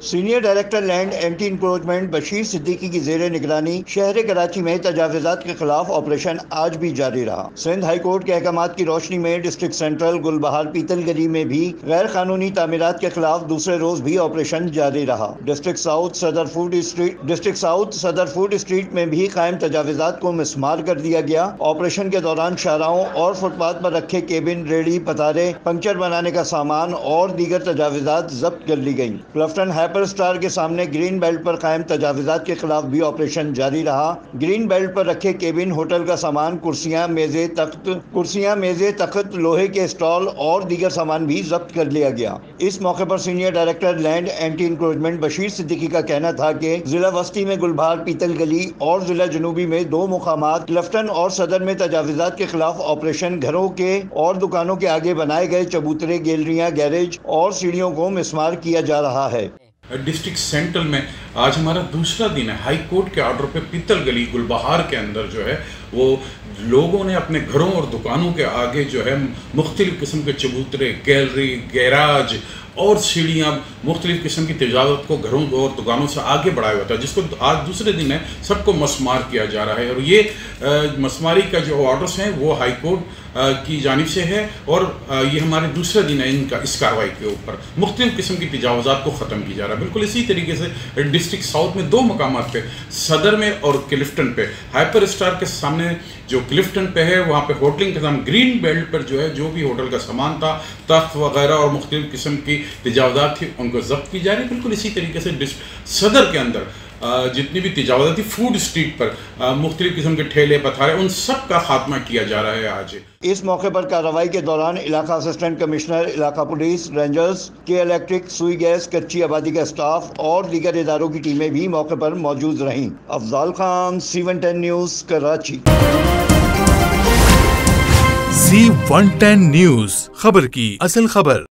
Senior director land anti encroachment Bashir Siddiqui की जेर निगरानी शहर कराची में तजावजात के खिलाफ ऑपरेशन आज भी जारी रहा। सिंध हाई कोर्ट के अहकाम की रोशनी में डिस्ट्रिक्ट सेंट्रल गुलबहार पीतल गली में भी गैर कानूनी तमीरत के खिलाफ दूसरे रोज भी ऑपरेशन जारी रहा। District south Saddar food street, district south Saddar food street में भी कायम तजावजात को मिसमार कर दिया गया। ऑपरेशन के दौरान शाहराओं और फुटपाथ पर रखे केबिन रेडी पतारे, पंक्चर बनाने का सामान और दीगर तजावजात जब्त कर ली गई क्लफ्टन हाइपर स्टार के सामने ग्रीन बेल्ट पर कायम तजावजात के खिलाफ भी ऑपरेशन जारी रहा। ग्रीन बेल्ट पर रखे केबिन होटल का सामान, कुर्सियाँ, मेजे तख्त, कुर्सियाँ, मेजे तख्त, लोहे के स्टॉल और दीगर सामान भी जब्त कर लिया गया। इस मौके पर senior director land anti encroachment Bashir Siddiqui का कहना था कि जिला वस्ती में गुलबहार, पीतल गली और जिला जनूबी में दो मुकाम लफ्टन और सदर में तजावजात के खिलाफ ऑपरेशन घरों के और दुकानों के आगे बनाए गए चबूतरे, गैलरियाँ, गैरेज और सीढ़ियों को मिसमार किया जा रहा है। डिस्ट्रिक्ट सेंट्रल में आज हमारा दूसरा दिन है। हाई कोर्ट के ऑर्डर पे पीतल गली गुलबहार के अंदर जो है, वो लोगों ने अपने घरों और दुकानों के आगे जो है, मुख्तलिफ़ किस्म के चबूतरे, गैलरी, गैराज और सीढ़ियाँ मुख्तलिफ़ किस्म की तजावत को घरों और दुकानों से आगे बढ़ाया हुआ था जिसको आज दूसरे दिन है, सबको मसमार किया जा रहा है। और ये मसमारी का जो ऑर्डर्स हैं, वो हाई कोर्ट की जानब से है और ये हमारे दूसरे दिन है इनका, इस कार्रवाई के ऊपर। मुख्तलिफ़ किस्म की तजावजात को ख़त्म की जा रहा है। बिल्कुल इसी तरीके से डिस्ट्रिक्ट साउथ में दो मकाम पे सदर में और क्लिफ्टन पे। हाइपर स्टार के सामने जो क्लिफ्टन पे है, वहाँ पे होटलिंग के सामने ग्रीन बेल्ट पर जो है, जो भी होटल का सामान था, तख्त वगैरह और मुख्तलिफ़ किस्म की तजावजात थी, उनको जब्त की जा रही बिल्कुल इसी तरीके से सदर के अंदर। जितनी भी तजावजा थी फ़ूड स्ट्रीट पर मुख्तलिफ़ किस्म के ठेले पथारे उन सब का खात्मा किया जा रहा है आज। इस मौके पर कार्रवाई के दौरान इलाका असिस्टेंट कमिश्नर इलाका पुलिस रेंजर्स के इलेक्ट्रिक सुई गैस कच्ची आबादी का स्टाफ और दीगर इदारों की टीमें भी मौके पर मौजूद रहीं। Afzal Khan C one ten news Karachi. C one ten news खबर की असल खबर।